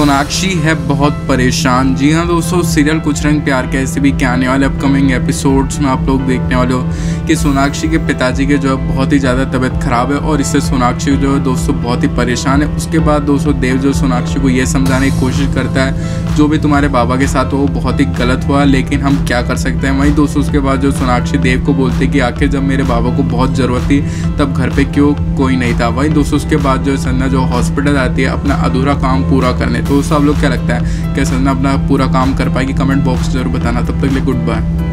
सोनाक्षी है बहुत परेशान। जी हाँ दोस्तों सीरियल कुछ रंग प्यार कैसे भी क्या आने वाले अपकमिंग एपिसोड्स में आप लोग देखने वाले हो कि सोनाक्षी के पिताजी के जो है बहुत ही ज़्यादा तबीयत ख़राब है और इससे सोनाक्षी जो है, दोस्तों, बहुत ही परेशान है। उसके बाद, दोस्तों, देव जो सोनाक्षी को यह समझाने की कोशिश करता है जो भी तुम्हारे बाबा के साथ हो, वो बहुत ही गलत हुआ, लेकिन हम क्या कर सकते हैं? वहीं दोस्तों, उसके बाद जो सोनाक्षी देव को बोलते कि आखिर जब मेरे बाबा को बहुत ज़रूरत थी, तब घर पे क्यों कोई नहीं था? वहीं दोस्तों, उसके बाद जो संजना जो हॉस्पिटल आती है, अपना अधूरा काम पूरा करने। तो सब लोग क्या लगता है क्या संजना अपना पूरा काम कर पाएगी? कमेंट बॉक्स ज़रूर बताना। तब तक लिए गुड बाय